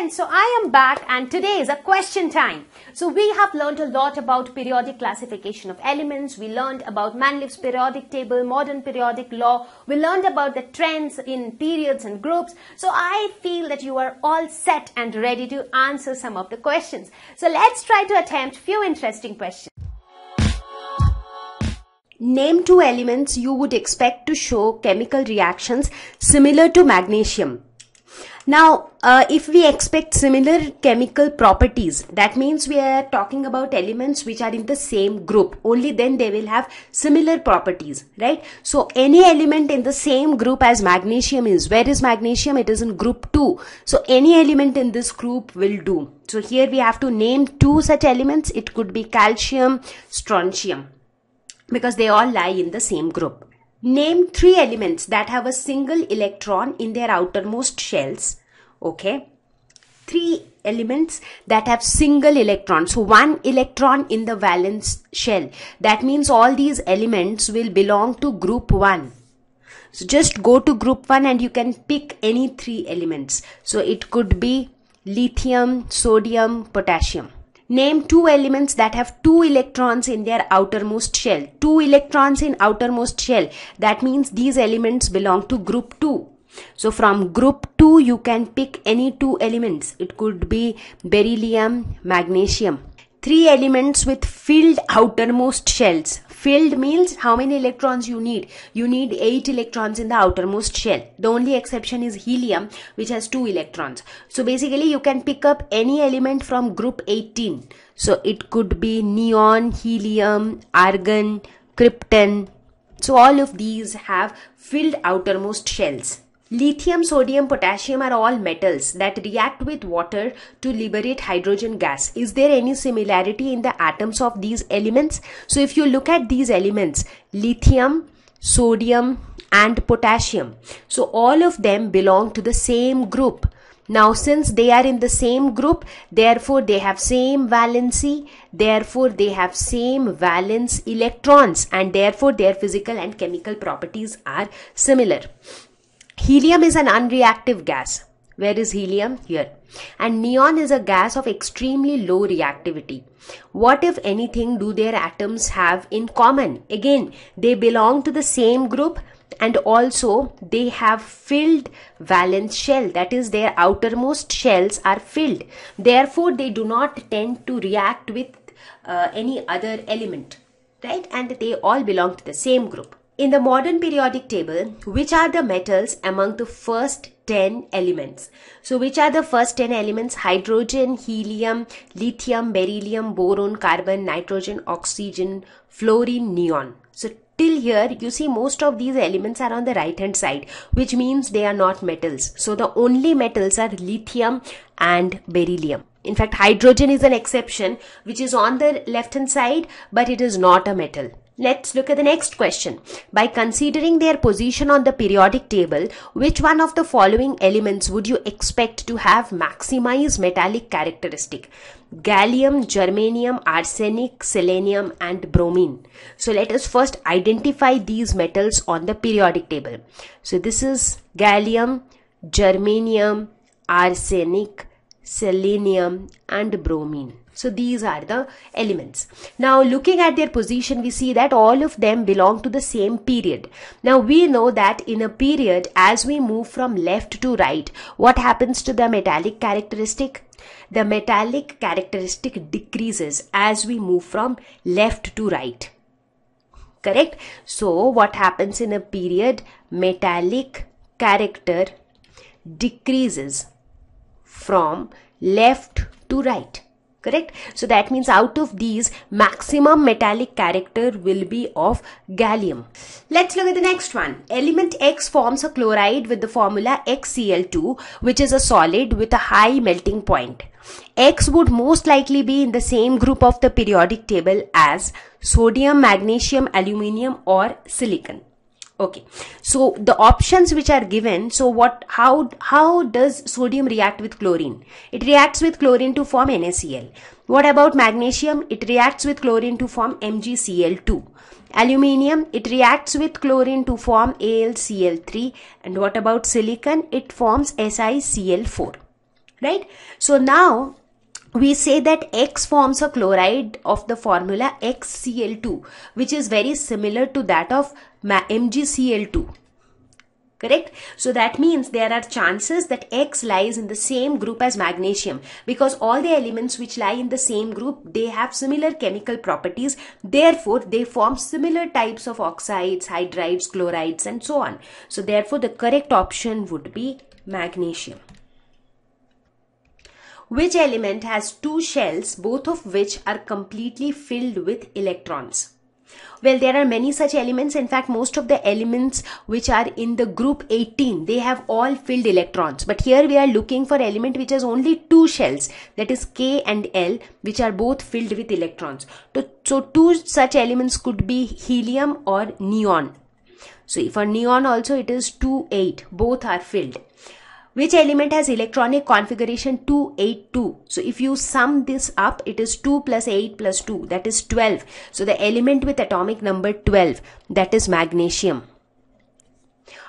friends, so I am back and today is a question time. So we have learned a lot about periodic classification of elements. We learned about Mendeleev's periodic table, modern periodic law. We learned about the trends in periods and groups. So I feel that you are all set and ready to answer some of the questions. So let's try to attempt few interesting questions. Name two elements you would expect to show chemical reactions similar to magnesium. Now, uh, if we expect similar chemical properties, that means we are talking about elements which are in the same group. Only then they will have similar properties, right? So, any element in the same group as magnesium is, where is magnesium? It is in group 2. So, any element in this group will do. So, here we have to name two such elements. It could be calcium, strontium, because they all lie in the same group. Name three elements that have a single electron in their outermost shells. Okay. Three elements that have single electron. So one electron in the valence shell. That means all these elements will belong to group 1. So just go to group 1 and you can pick any three elements. So it could be lithium, sodium, potassium. Name two elements that have two electrons in their outermost shell. Two electrons in outermost shell. That means these elements belong to group 2. So from group 2 you can pick any two elements. It could be beryllium, magnesium. Three elements with filled outermost shells. Filled means how many electrons you need. You need 8 electrons in the outermost shell. The only exception is helium which has 2 electrons. So basically you can pick up any element from group 18. So it could be neon, helium, argon, krypton. So all of these have filled outermost shells. Lithium, sodium, potassium are all metals that react with water to liberate hydrogen gas. Is there any similarity in the atoms of these elements? So if you look at these elements, lithium, sodium and potassium. So all of them belong to the same group. Now since they are in the same group, therefore they have same valency, therefore they have same valence electrons and therefore their physical and chemical properties are similar. Helium is an unreactive gas. Where is helium? Here. And neon is a gas of extremely low reactivity. What if anything do their atoms have in common? Again, they belong to the same group and also they have filled valence shell that is their outermost shells are filled therefore they do not tend to react with uh, any other element right and they all belong to the same group in the modern periodic table, which are the metals among the first 10 elements? So, which are the first 10 elements? Hydrogen, helium, lithium, beryllium, boron, carbon, nitrogen, oxygen, fluorine, neon. So, till here you see most of these elements are on the right hand side which means they are not metals so the only metals are lithium and beryllium in fact hydrogen is an exception which is on the left hand side but it is not a metal Let's look at the next question. By considering their position on the periodic table, which one of the following elements would you expect to have maximized metallic characteristic? Gallium, germanium, arsenic, selenium and bromine. So let us first identify these metals on the periodic table. So this is gallium, germanium, arsenic, selenium and bromine. So these are the elements. Now looking at their position, we see that all of them belong to the same period. Now we know that in a period, as we move from left to right, what happens to the metallic characteristic? The metallic characteristic decreases as we move from left to right. Correct? So what happens in a period? Metallic character decreases from left to right correct? So that means out of these maximum metallic character will be of gallium. Let's look at the next one. Element x forms a chloride with the formula xcl2 which is a solid with a high melting point. X would most likely be in the same group of the periodic table as sodium magnesium aluminium or silicon okay. So the options which are given so what how how does sodium react with chlorine? It reacts with chlorine to form NaCl what about magnesium? It reacts with chlorine to form MgCl2 aluminium? It reacts with chlorine to form AlCl3 and what about silicon? It forms SiCl4 right? So now we say that X forms a chloride of the formula XCl2 which is very similar to that of MgCl2 correct? So that means there are chances that x lies in the same group as magnesium because all the elements which lie in the same group they have similar chemical properties. Therefore they form similar types of oxides hydrides chlorides and so on. So therefore the correct option would be magnesium which element has two shells both of which are completely filled with electrons well, there are many such elements. In fact, most of the elements which are in the group 18, they have all filled electrons. But here we are looking for element which has only two shells, that is K and L, which are both filled with electrons. So, two such elements could be helium or neon. So, for neon also it is 2, 8, both are filled which element has electronic configuration 282 so if you sum this up it is 2 plus 8 plus 2 that is 12 so the element with atomic number 12 that is magnesium.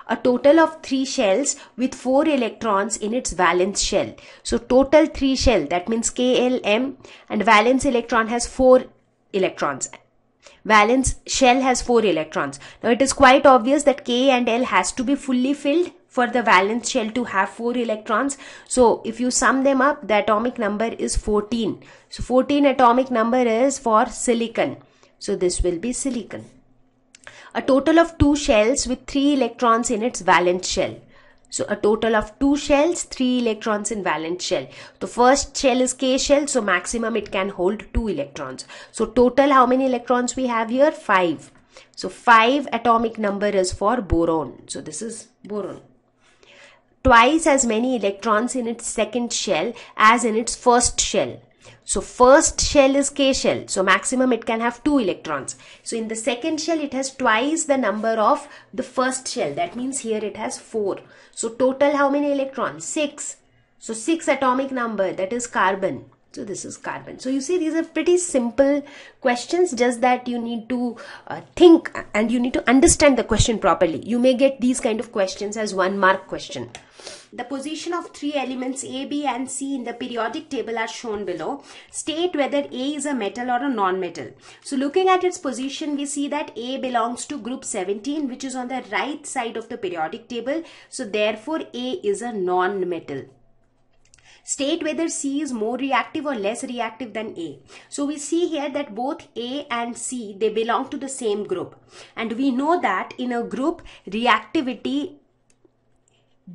A total of 3 shells with 4 electrons in its valence shell. So total 3 shell that means klm and valence electron has 4 electrons. Valence shell has 4 electrons. Now it is quite obvious that k and l has to be fully filled for the valence shell to have 4 electrons. So if you sum them up, the atomic number is 14. So 14 atomic number is for silicon. So this will be silicon. A total of 2 shells with 3 electrons in its valence shell. So a total of 2 shells, 3 electrons in valence shell. The first shell is K shell, so maximum it can hold 2 electrons. So total how many electrons we have here? 5. So 5 atomic number is for boron. So this is boron twice as many electrons in its second shell as in its first shell. So first shell is K shell. So maximum it can have 2 electrons. So in the second shell it has twice the number of the first shell. That means here it has 4. So total how many electrons? 6. So 6 atomic number that is carbon. So this is carbon. So you see these are pretty simple questions just that you need to uh, think and you need to understand the question properly. You may get these kind of questions as one mark question. The position of three elements A, B and C in the periodic table are shown below. State whether A is a metal or a non-metal. So looking at its position, we see that A belongs to group 17 which is on the right side of the periodic table. So therefore A is a non-metal state whether C is more reactive or less reactive than A. So we see here that both A and C, they belong to the same group. And we know that in a group, reactivity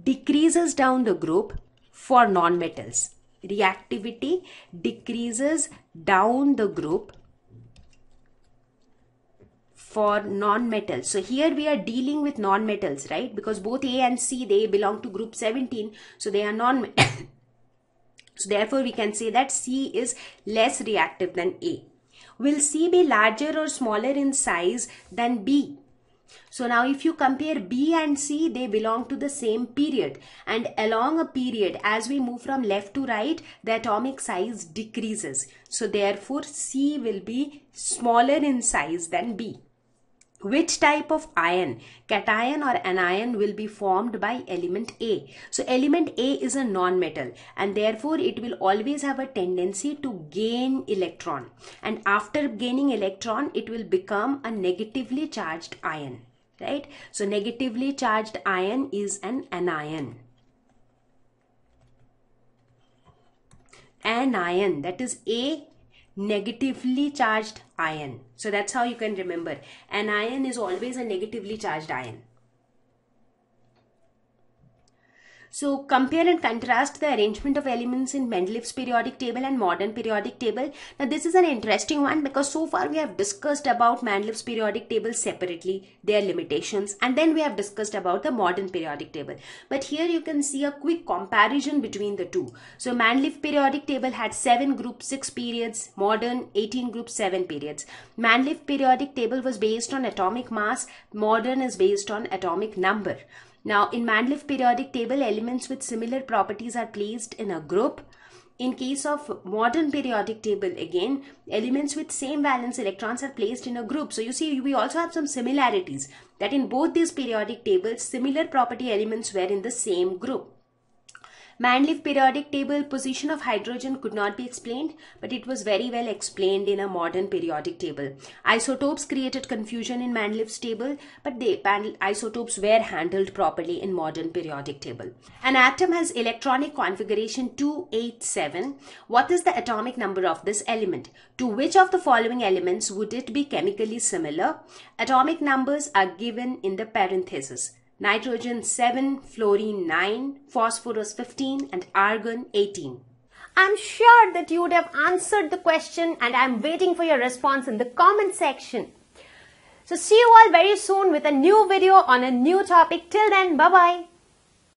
decreases down the group for nonmetals. Reactivity decreases down the group for non-metals. So here we are dealing with non-metals, right? Because both A and C, they belong to group 17. So they are non So therefore we can say that C is less reactive than A. Will C be larger or smaller in size than B? So now if you compare B and C, they belong to the same period and along a period as we move from left to right, the atomic size decreases. So therefore C will be smaller in size than B. Which type of ion, cation or anion will be formed by element A? So element A is a non-metal and therefore it will always have a tendency to gain electron and after gaining electron it will become a negatively charged ion right? So negatively charged ion is an anion. Anion that is a negatively charged ion so that's how you can remember. Anion is always a negatively charged ion So compare and contrast the arrangement of elements in Mendeleev's periodic table and modern periodic table. Now this is an interesting one because so far we have discussed about Mendeleev's periodic table separately, their limitations and then we have discussed about the modern periodic table. But here you can see a quick comparison between the two. So Mendeleev periodic table had 7 groups, 6 periods, modern 18 group 7 periods. Mendeleev periodic table was based on atomic mass, modern is based on atomic number. Now, in Mendeleev periodic table, elements with similar properties are placed in a group. In case of modern periodic table, again, elements with same valence electrons are placed in a group. So you see, we also have some similarities that in both these periodic tables, similar property elements were in the same group. Mendeleev periodic table position of hydrogen could not be explained, but it was very well explained in a modern periodic table. Isotopes created confusion in Mendeleev's table, but the isotopes were handled properly in modern periodic table. An atom has electronic configuration 287. What is the atomic number of this element? To which of the following elements would it be chemically similar? Atomic numbers are given in the parenthesis nitrogen 7, fluorine 9, phosphorus 15 and argon 18. I'm sure that you would have answered the question and I'm waiting for your response in the comment section. So see you all very soon with a new video on a new topic. Till then, bye-bye.